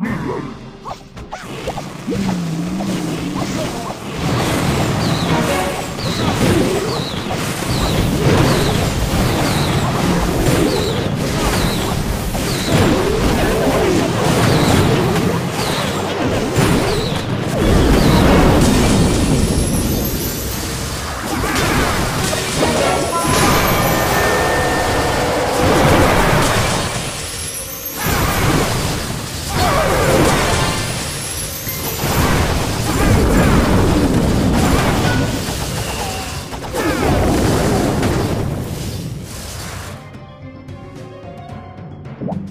Reload. you